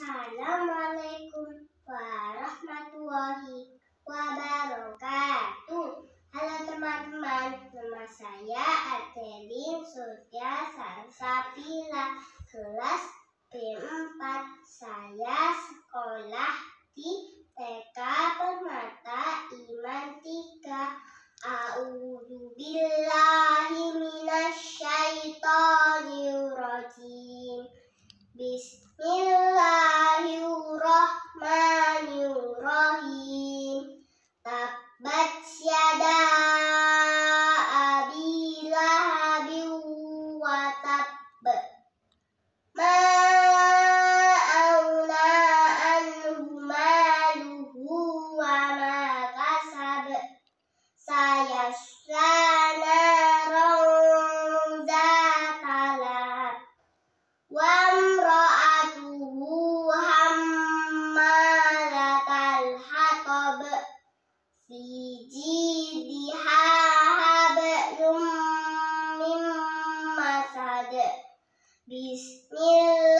Assalamualaikum warahmatullahi wabarakatuh. Halo teman-teman, nama saya Adelin Surya Sarsapila, kelas B4. Saya sekolah di TK Permata Iman 3. A'udzu billahi minasyaitonir Bismillahirrahmanirrahim.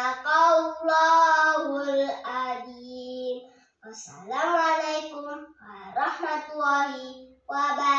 warahmatullahi.